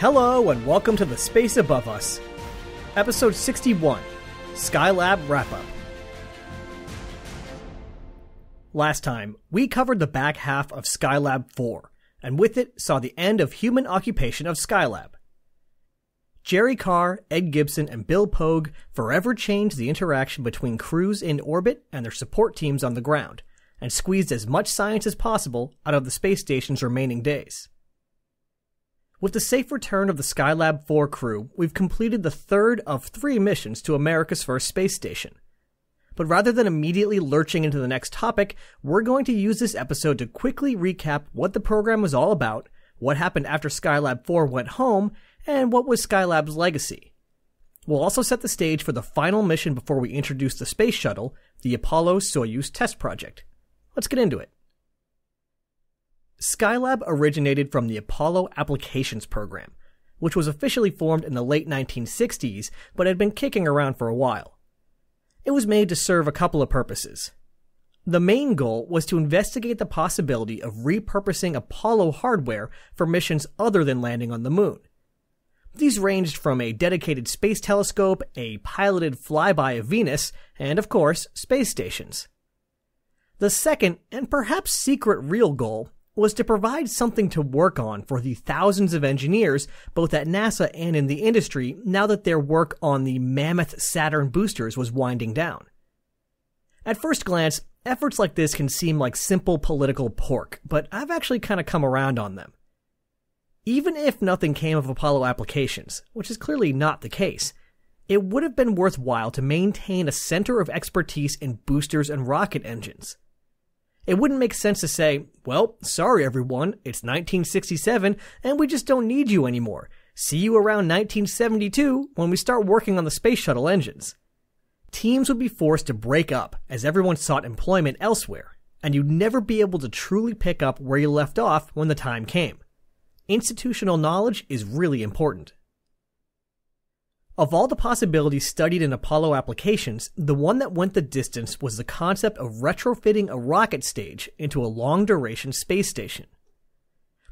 Hello, and welcome to the Space Above Us, Episode 61 Skylab Wrap Up. Last time, we covered the back half of Skylab 4, and with it saw the end of human occupation of Skylab. Jerry Carr, Ed Gibson, and Bill Pogue forever changed the interaction between crews in orbit and their support teams on the ground, and squeezed as much science as possible out of the space station's remaining days. With the safe return of the Skylab 4 crew, we've completed the third of three missions to America's first space station. But rather than immediately lurching into the next topic, we're going to use this episode to quickly recap what the program was all about, what happened after Skylab 4 went home, and what was Skylab's legacy. We'll also set the stage for the final mission before we introduce the space shuttle, the Apollo Soyuz test project. Let's get into it. Skylab originated from the Apollo Applications Program, which was officially formed in the late 1960s but had been kicking around for a while. It was made to serve a couple of purposes. The main goal was to investigate the possibility of repurposing Apollo hardware for missions other than landing on the moon. These ranged from a dedicated space telescope, a piloted flyby of Venus, and of course, space stations. The second, and perhaps secret real goal, was to provide something to work on for the thousands of engineers, both at NASA and in the industry, now that their work on the mammoth Saturn boosters was winding down. At first glance, efforts like this can seem like simple political pork, but I've actually kind of come around on them. Even if nothing came of Apollo applications, which is clearly not the case, it would have been worthwhile to maintain a center of expertise in boosters and rocket engines. It wouldn't make sense to say, well, sorry everyone, it's 1967 and we just don't need you anymore. See you around 1972 when we start working on the space shuttle engines. Teams would be forced to break up as everyone sought employment elsewhere, and you'd never be able to truly pick up where you left off when the time came. Institutional knowledge is really important. Of all the possibilities studied in Apollo applications, the one that went the distance was the concept of retrofitting a rocket stage into a long duration space station.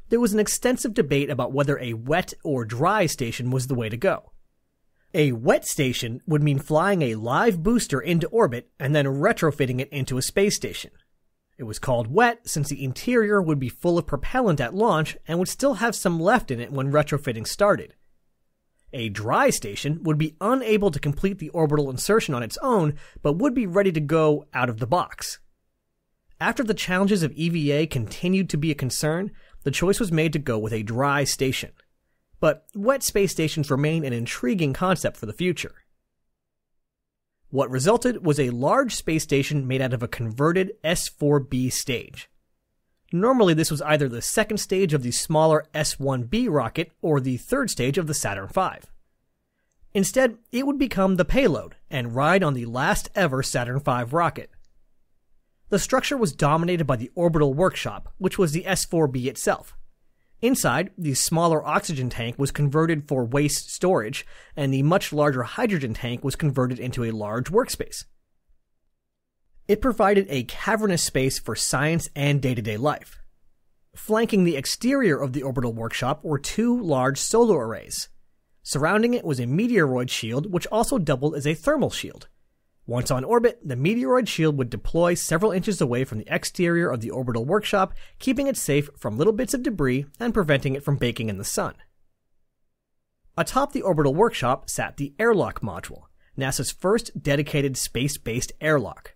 There was an extensive debate about whether a wet or dry station was the way to go. A wet station would mean flying a live booster into orbit and then retrofitting it into a space station. It was called wet since the interior would be full of propellant at launch and would still have some left in it when retrofitting started. A dry station would be unable to complete the orbital insertion on its own, but would be ready to go out of the box. After the challenges of EVA continued to be a concern, the choice was made to go with a dry station. But wet space stations remain an intriguing concept for the future. What resulted was a large space station made out of a converted S4B stage. Normally, this was either the second stage of the smaller S1B rocket or the third stage of the Saturn V. Instead, it would become the payload and ride on the last ever Saturn V rocket. The structure was dominated by the orbital workshop, which was the S4B itself. Inside, the smaller oxygen tank was converted for waste storage, and the much larger hydrogen tank was converted into a large workspace. It provided a cavernous space for science and day to day life. Flanking the exterior of the orbital workshop were two large solar arrays. Surrounding it was a meteoroid shield, which also doubled as a thermal shield. Once on orbit, the meteoroid shield would deploy several inches away from the exterior of the orbital workshop, keeping it safe from little bits of debris and preventing it from baking in the sun. Atop the orbital workshop sat the airlock module, NASA's first dedicated space based airlock.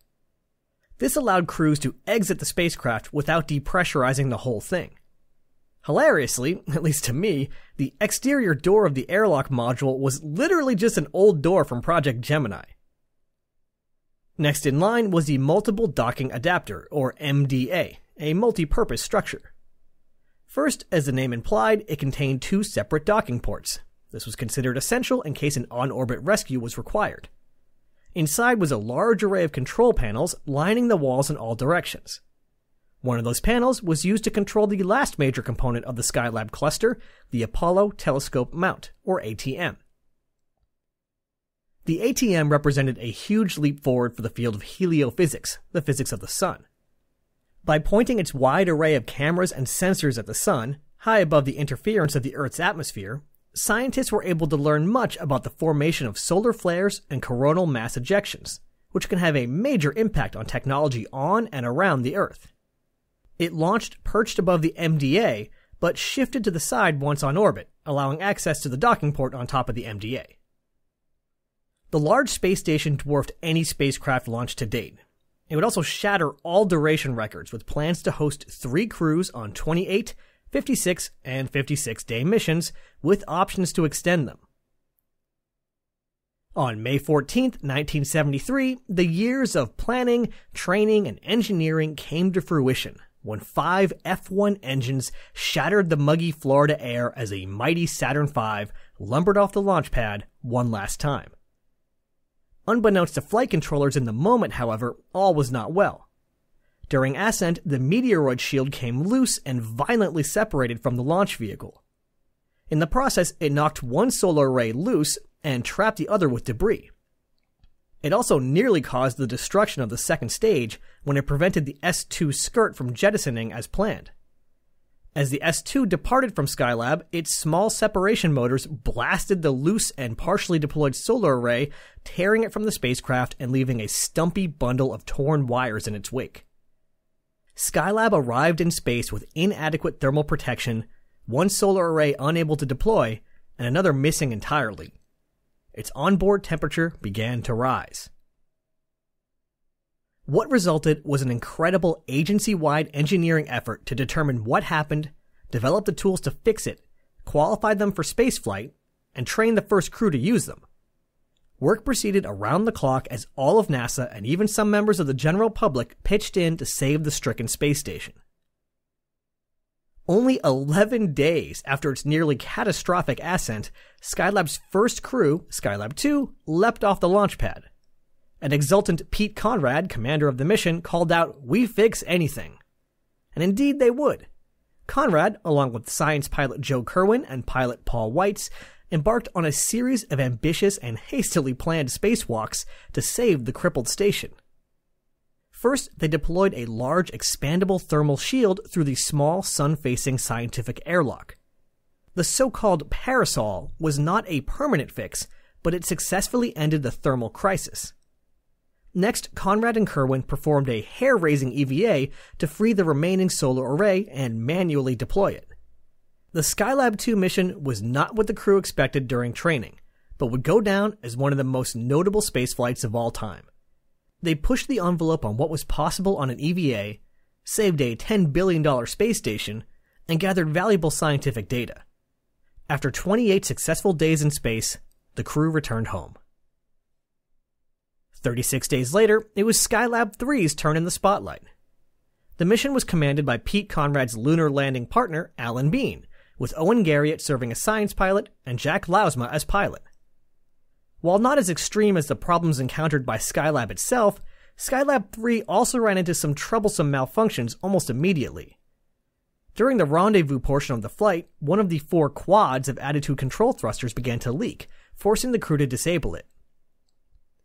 This allowed crews to exit the spacecraft without depressurizing the whole thing. Hilariously, at least to me, the exterior door of the airlock module was literally just an old door from Project Gemini. Next in line was the Multiple Docking Adapter, or MDA, a multi-purpose structure. First, as the name implied, it contained two separate docking ports. This was considered essential in case an on-orbit rescue was required. Inside was a large array of control panels lining the walls in all directions. One of those panels was used to control the last major component of the Skylab cluster, the Apollo Telescope Mount, or ATM. The ATM represented a huge leap forward for the field of heliophysics, the physics of the sun. By pointing its wide array of cameras and sensors at the sun, high above the interference of the Earth's atmosphere, scientists were able to learn much about the formation of solar flares and coronal mass ejections, which can have a major impact on technology on and around the Earth. It launched perched above the MDA, but shifted to the side once on orbit, allowing access to the docking port on top of the MDA. The large space station dwarfed any spacecraft launched to date. It would also shatter all duration records with plans to host three crews on 28, 56, and 56 day missions, with options to extend them. On May 14, 1973, the years of planning, training, and engineering came to fruition when five F1 engines shattered the muggy Florida air as a mighty Saturn V lumbered off the launch pad one last time. Unbeknownst to flight controllers in the moment, however, all was not well. During ascent, the meteoroid shield came loose and violently separated from the launch vehicle. In the process, it knocked one solar array loose and trapped the other with debris. It also nearly caused the destruction of the second stage when it prevented the S2 skirt from jettisoning as planned. As the S2 departed from Skylab, its small separation motors blasted the loose and partially deployed solar array, tearing it from the spacecraft and leaving a stumpy bundle of torn wires in its wake. Skylab arrived in space with inadequate thermal protection, one solar array unable to deploy, and another missing entirely. Its onboard temperature began to rise. What resulted was an incredible agency wide engineering effort to determine what happened, develop the tools to fix it, qualify them for spaceflight, and train the first crew to use them. Work proceeded around the clock as all of NASA and even some members of the general public pitched in to save the stricken space station. Only 11 days after its nearly catastrophic ascent, Skylab's first crew, Skylab 2, leapt off the launch pad. An exultant Pete Conrad, commander of the mission, called out, We fix anything. And indeed they would. Conrad, along with science pilot Joe Kerwin and pilot Paul Weitz, embarked on a series of ambitious and hastily planned spacewalks to save the crippled station. First, they deployed a large expandable thermal shield through the small sun facing scientific airlock. The so called parasol was not a permanent fix, but it successfully ended the thermal crisis. Next, Conrad and Kerwin performed a hair raising EVA to free the remaining solar array and manually deploy it. The Skylab 2 mission was not what the crew expected during training, but would go down as one of the most notable spaceflights of all time. They pushed the envelope on what was possible on an EVA, saved a $10 billion space station, and gathered valuable scientific data. After 28 successful days in space, the crew returned home. 36 days later, it was Skylab 3's turn in the spotlight. The mission was commanded by Pete Conrad's lunar landing partner, Alan Bean, with Owen Garriott serving as science pilot and Jack Lousma as pilot. While not as extreme as the problems encountered by Skylab itself, Skylab 3 also ran into some troublesome malfunctions almost immediately. During the rendezvous portion of the flight, one of the four quads of attitude control thrusters began to leak, forcing the crew to disable it.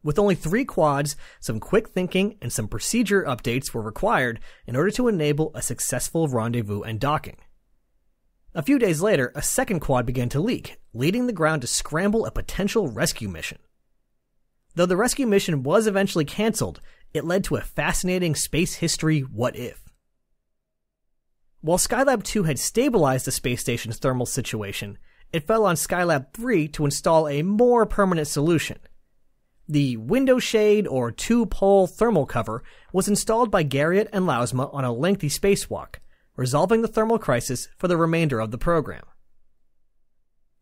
With only three quads, some quick thinking and some procedure updates were required in order to enable a successful rendezvous and docking. A few days later, a second quad began to leak, leading the ground to scramble a potential rescue mission. Though the rescue mission was eventually cancelled, it led to a fascinating space history what if. While Skylab 2 had stabilized the space station's thermal situation, it fell on Skylab 3 to install a more permanent solution – the window shade or two pole thermal cover was installed by Garriott and Lousma on a lengthy spacewalk, resolving the thermal crisis for the remainder of the program.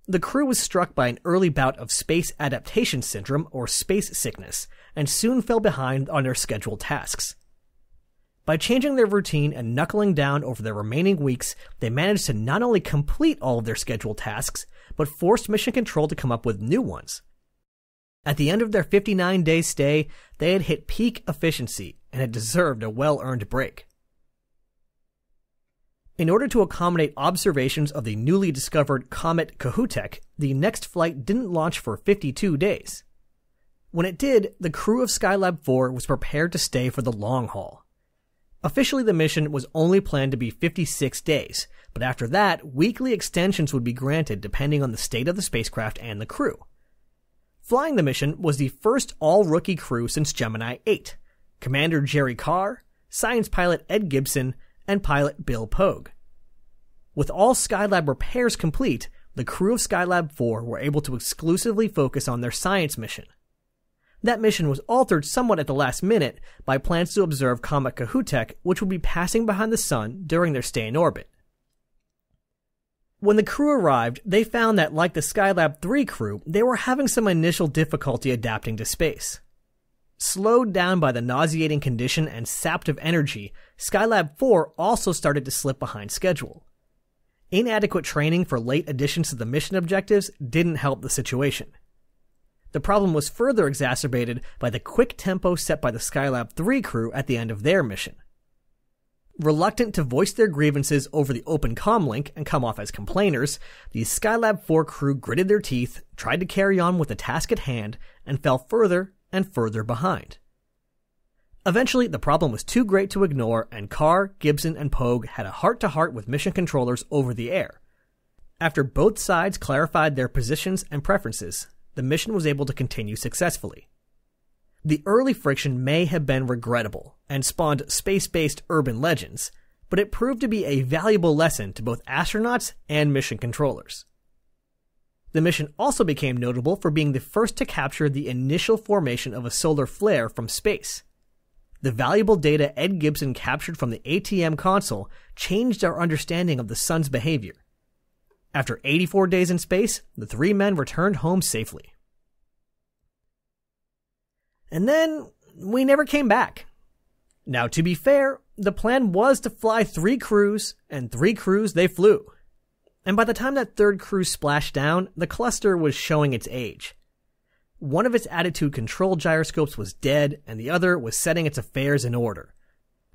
The crew was struck by an early bout of space adaptation syndrome or space sickness and soon fell behind on their scheduled tasks. By changing their routine and knuckling down over the remaining weeks, they managed to not only complete all of their scheduled tasks, but forced Mission Control to come up with new ones, at the end of their 59 day stay, they had hit peak efficiency and had deserved a well earned break. In order to accommodate observations of the newly discovered comet Kohoutek, the next flight didn't launch for 52 days. When it did, the crew of Skylab 4 was prepared to stay for the long haul. Officially, the mission was only planned to be 56 days, but after that, weekly extensions would be granted depending on the state of the spacecraft and the crew. Flying the mission was the first all rookie crew since Gemini 8 Commander Jerry Carr, science pilot Ed Gibson, and pilot Bill Pogue. With all Skylab repairs complete, the crew of Skylab 4 were able to exclusively focus on their science mission. That mission was altered somewhat at the last minute by plans to observe Comet Kohoutek, which would be passing behind the Sun during their stay in orbit. When the crew arrived, they found that, like the Skylab 3 crew, they were having some initial difficulty adapting to space. Slowed down by the nauseating condition and sapped of energy, Skylab 4 also started to slip behind schedule. Inadequate training for late additions to the mission objectives didn't help the situation. The problem was further exacerbated by the quick tempo set by the Skylab 3 crew at the end of their mission. Reluctant to voice their grievances over the open comlink and come off as complainers, the Skylab 4 crew gritted their teeth, tried to carry on with the task at hand, and fell further and further behind. Eventually, the problem was too great to ignore, and Carr, Gibson, and Pogue had a heart to heart with mission controllers over the air. After both sides clarified their positions and preferences, the mission was able to continue successfully. The early friction may have been regrettable and spawned space based urban legends, but it proved to be a valuable lesson to both astronauts and mission controllers. The mission also became notable for being the first to capture the initial formation of a solar flare from space. The valuable data Ed Gibson captured from the ATM console changed our understanding of the sun's behavior. After 84 days in space, the three men returned home safely. And then we never came back. Now, to be fair, the plan was to fly three crews, and three crews they flew. And by the time that third crew splashed down, the cluster was showing its age. One of its attitude control gyroscopes was dead, and the other was setting its affairs in order.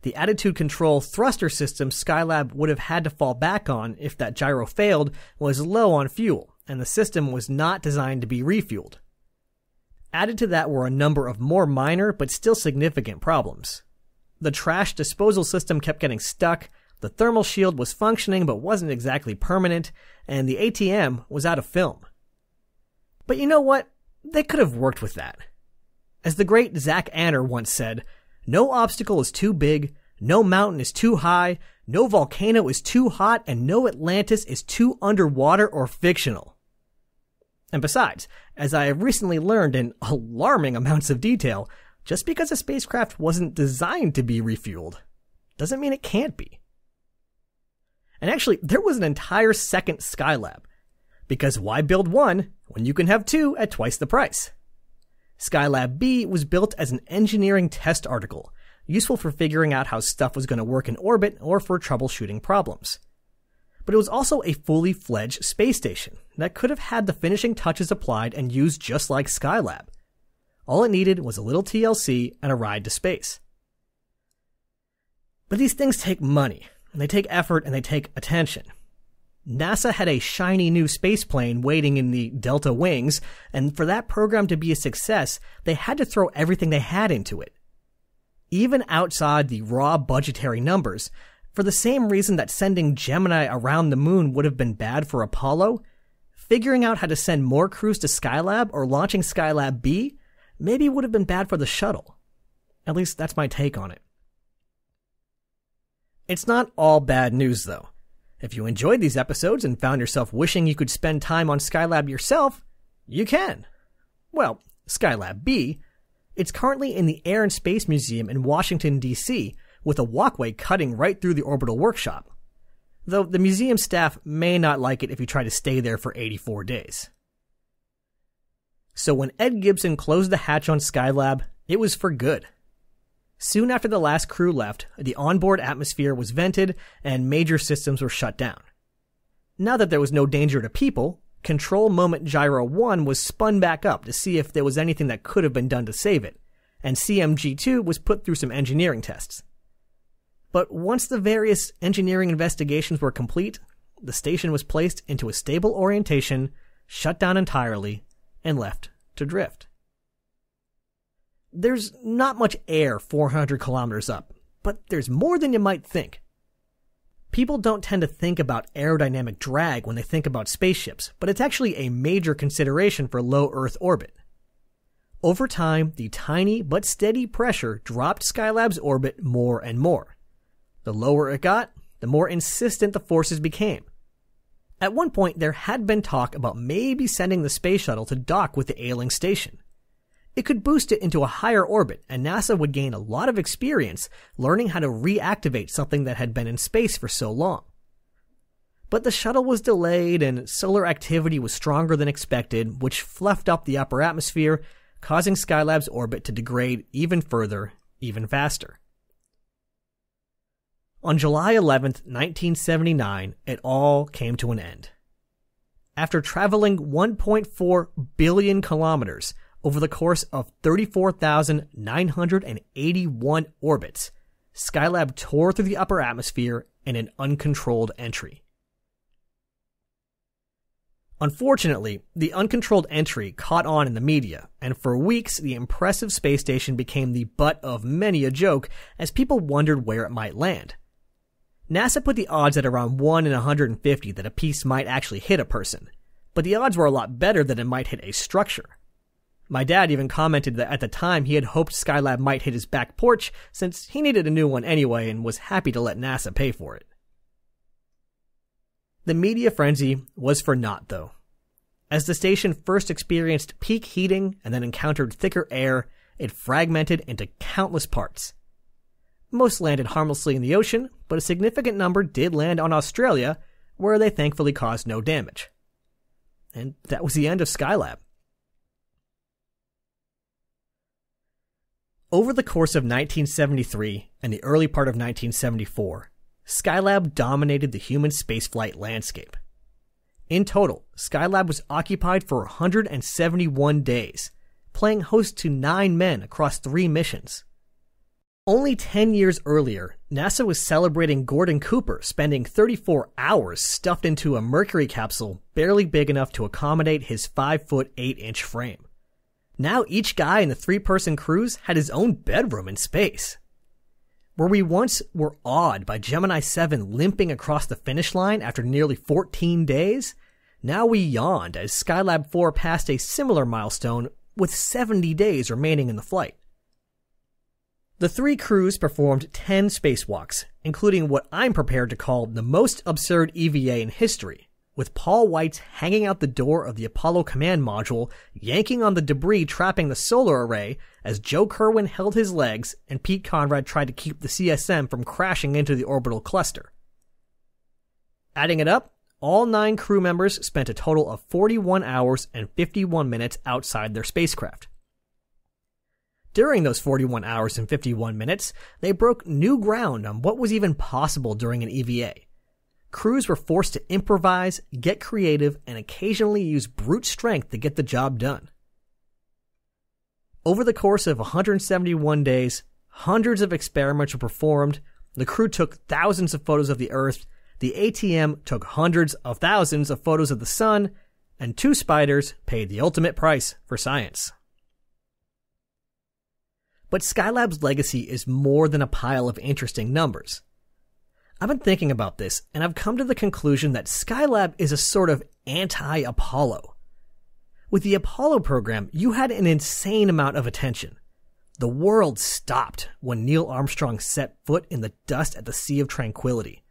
The attitude control thruster system Skylab would have had to fall back on if that gyro failed was low on fuel, and the system was not designed to be refueled. Added to that were a number of more minor but still significant problems. The trash disposal system kept getting stuck, the thermal shield was functioning but wasn't exactly permanent, and the ATM was out of film. But you know what? They could have worked with that. As the great Zach Anner once said, no obstacle is too big, no mountain is too high, no volcano is too hot, and no Atlantis is too underwater or fictional. And besides, as I have recently learned in alarming amounts of detail, just because a spacecraft wasn't designed to be refueled doesn't mean it can't be. And actually, there was an entire second Skylab. Because why build one when you can have two at twice the price. Skylab B was built as an engineering test article, useful for figuring out how stuff was going to work in orbit or for troubleshooting problems. But it was also a fully fledged space station that could have had the finishing touches applied and used just like Skylab. All it needed was a little TLC and a ride to space. But these things take money, and they take effort, and they take attention. NASA had a shiny new spaceplane waiting in the Delta wings, and for that program to be a success, they had to throw everything they had into it. Even outside the raw budgetary numbers, for the same reason that sending Gemini around the moon would have been bad for Apollo, figuring out how to send more crews to Skylab or launching Skylab B maybe would have been bad for the shuttle. At least that's my take on it. It's not all bad news, though. If you enjoyed these episodes and found yourself wishing you could spend time on Skylab yourself, you can. Well, Skylab B. It's currently in the Air and Space Museum in Washington, D.C., with a walkway cutting right through the orbital workshop. Though the museum staff may not like it if you try to stay there for 84 days. So when Ed Gibson closed the hatch on Skylab, it was for good. Soon after the last crew left, the onboard atmosphere was vented and major systems were shut down. Now that there was no danger to people, Control Moment Gyro 1 was spun back up to see if there was anything that could have been done to save it, and CMG 2 was put through some engineering tests. But once the various engineering investigations were complete, the station was placed into a stable orientation, shut down entirely, and left to drift there's not much air 400 kilometers up, but there's more than you might think. People don't tend to think about aerodynamic drag when they think about spaceships, but it's actually a major consideration for low Earth orbit. Over time, the tiny but steady pressure dropped Skylab's orbit more and more. The lower it got, the more insistent the forces became. At one point, there had been talk about maybe sending the space shuttle to dock with the ailing station. It could boost it into a higher orbit, and NASA would gain a lot of experience learning how to reactivate something that had been in space for so long. But the shuttle was delayed, and solar activity was stronger than expected, which fluffed up the upper atmosphere, causing Skylab's orbit to degrade even further, even faster. On July 11, 1979, it all came to an end. After traveling 1.4 billion kilometers over the course of 34,981 orbits, Skylab tore through the upper atmosphere in an uncontrolled entry. Unfortunately, the uncontrolled entry caught on in the media, and for weeks the impressive space station became the butt of many a joke as people wondered where it might land. NASA put the odds at around 1 in 150 that a piece might actually hit a person, but the odds were a lot better that it might hit a structure. My dad even commented that at the time he had hoped Skylab might hit his back porch since he needed a new one anyway and was happy to let NASA pay for it. The media frenzy was for naught though. As the station first experienced peak heating and then encountered thicker air, it fragmented into countless parts. Most landed harmlessly in the ocean, but a significant number did land on Australia, where they thankfully caused no damage. And that was the end of Skylab. Over the course of 1973 and the early part of 1974, Skylab dominated the human spaceflight landscape. In total, Skylab was occupied for 171 days, playing host to nine men across three missions. Only 10 years earlier, NASA was celebrating Gordon Cooper spending 34 hours stuffed into a Mercury capsule barely big enough to accommodate his 5 foot 8 inch frame. Now each guy in the three person crews had his own bedroom in space. Where we once were awed by Gemini 7 limping across the finish line after nearly 14 days, now we yawned as Skylab 4 passed a similar milestone with 70 days remaining in the flight. The three crews performed 10 spacewalks, including what I'm prepared to call the most absurd EVA in history, with Paul Weitz hanging out the door of the Apollo command module, yanking on the debris trapping the solar array as Joe Kerwin held his legs and Pete Conrad tried to keep the CSM from crashing into the orbital cluster. Adding it up, all nine crew members spent a total of 41 hours and 51 minutes outside their spacecraft. During those 41 hours and 51 minutes, they broke new ground on what was even possible during an EVA. Crews were forced to improvise, get creative, and occasionally use brute strength to get the job done. Over the course of 171 days, hundreds of experiments were performed, the crew took thousands of photos of the Earth, the ATM took hundreds of thousands of photos of the Sun, and two spiders paid the ultimate price for science. But Skylab's legacy is more than a pile of interesting numbers. I've been thinking about this, and I've come to the conclusion that Skylab is a sort of anti Apollo. With the Apollo program, you had an insane amount of attention. The world stopped when Neil Armstrong set foot in the dust at the Sea of Tranquility.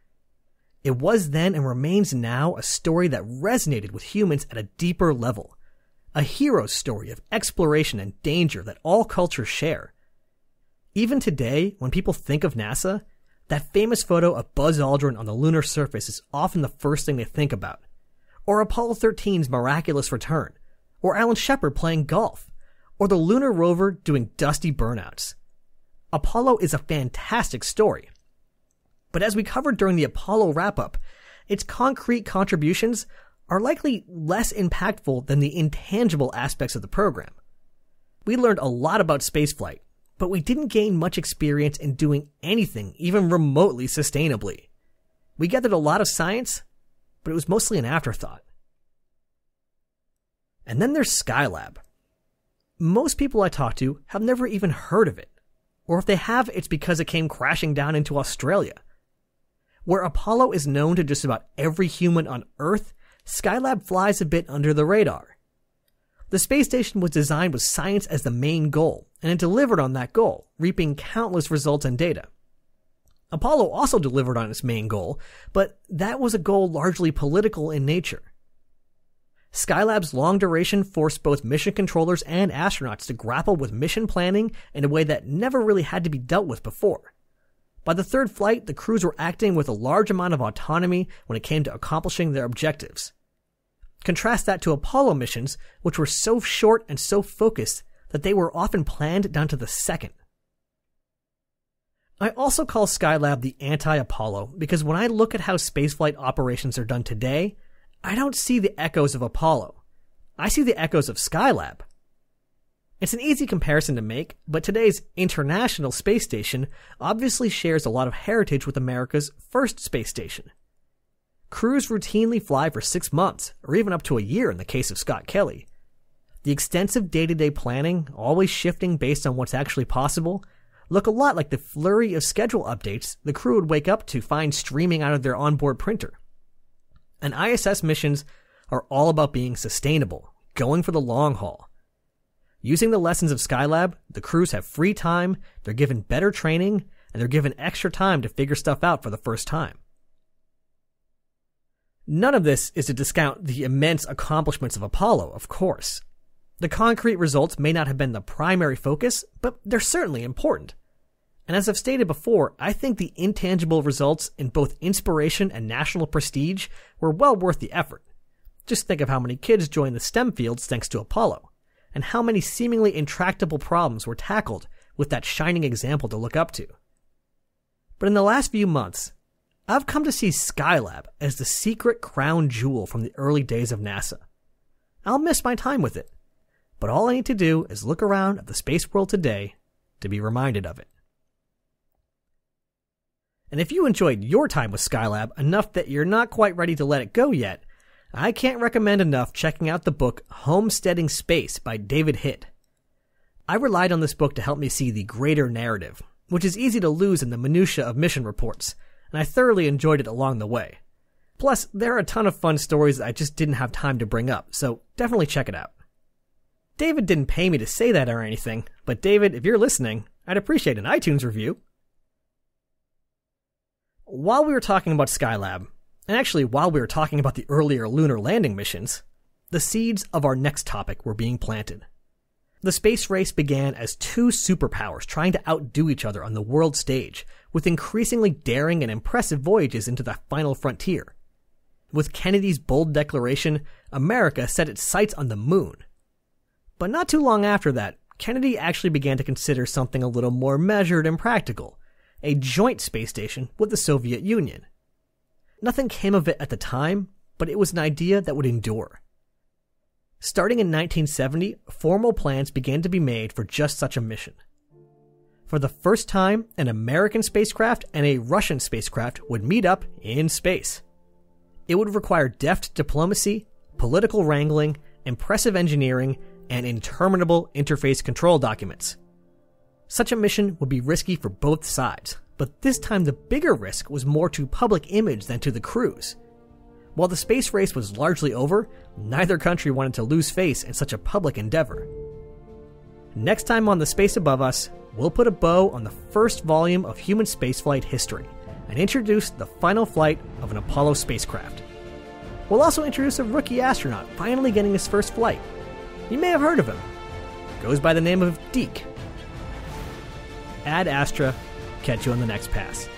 It was then and remains now a story that resonated with humans at a deeper level. A hero story of exploration and danger that all cultures share. Even today, when people think of NASA, that famous photo of Buzz Aldrin on the lunar surface is often the first thing they think about. Or Apollo 13's miraculous return. Or Alan Shepard playing golf. Or the lunar rover doing dusty burnouts. Apollo is a fantastic story. But as we covered during the Apollo wrap up, its concrete contributions are likely less impactful than the intangible aspects of the program. We learned a lot about spaceflight, but we didn't gain much experience in doing anything even remotely sustainably. We gathered a lot of science, but it was mostly an afterthought. And then there's Skylab. Most people I talk to have never even heard of it, or if they have, it's because it came crashing down into Australia. Where Apollo is known to just about every human on Earth, Skylab flies a bit under the radar. The space station was designed with science as the main goal, and it delivered on that goal, reaping countless results and data. Apollo also delivered on its main goal, but that was a goal largely political in nature. Skylab's long duration forced both mission controllers and astronauts to grapple with mission planning in a way that never really had to be dealt with before. By the third flight, the crews were acting with a large amount of autonomy when it came to accomplishing their objectives. Contrast that to Apollo missions, which were so short and so focused that they were often planned down to the second. I also call Skylab the anti Apollo because when I look at how spaceflight operations are done today, I don't see the echoes of Apollo. I see the echoes of Skylab. It's an easy comparison to make, but today's International Space Station obviously shares a lot of heritage with America's first space station. Crews routinely fly for six months, or even up to a year in the case of Scott Kelly. The extensive day to day planning, always shifting based on what's actually possible, look a lot like the flurry of schedule updates the crew would wake up to find streaming out of their onboard printer. And ISS missions are all about being sustainable, going for the long haul. Using the lessons of Skylab, the crews have free time, they're given better training, and they're given extra time to figure stuff out for the first time. None of this is to discount the immense accomplishments of Apollo, of course. The concrete results may not have been the primary focus, but they're certainly important. And as I've stated before, I think the intangible results in both inspiration and national prestige were well worth the effort. Just think of how many kids joined the STEM fields thanks to Apollo, and how many seemingly intractable problems were tackled with that shining example to look up to. But in the last few months, I've come to see Skylab as the secret crown jewel from the early days of NASA. I'll miss my time with it, but all I need to do is look around at the space world today to be reminded of it. And if you enjoyed your time with Skylab enough that you're not quite ready to let it go yet, I can't recommend enough checking out the book Homesteading Space by David Hitt. I relied on this book to help me see the greater narrative, which is easy to lose in the minutiae of mission reports, and I thoroughly enjoyed it along the way. Plus, there are a ton of fun stories that I just didn't have time to bring up, so definitely check it out. David didn't pay me to say that or anything, but David, if you're listening, I'd appreciate an iTunes review. While we were talking about Skylab, and actually while we were talking about the earlier lunar landing missions, the seeds of our next topic were being planted. The space race began as two superpowers trying to outdo each other on the world stage, with increasingly daring and impressive voyages into the final frontier. With Kennedy's bold declaration, America set its sights on the moon. But not too long after that, Kennedy actually began to consider something a little more measured and practical, a joint space station with the Soviet Union. Nothing came of it at the time, but it was an idea that would endure. Starting in 1970, formal plans began to be made for just such a mission. For the first time, an American spacecraft and a Russian spacecraft would meet up in space. It would require deft diplomacy, political wrangling, impressive engineering, and interminable interface control documents. Such a mission would be risky for both sides, but this time the bigger risk was more to public image than to the crews. While the space race was largely over, neither country wanted to lose face in such a public endeavor. Next time on The Space Above Us, we'll put a bow on the first volume of human spaceflight history and introduce the final flight of an Apollo spacecraft. We'll also introduce a rookie astronaut finally getting his first flight. You may have heard of him. Goes by the name of Deke Ad Astra. Catch you on the next pass.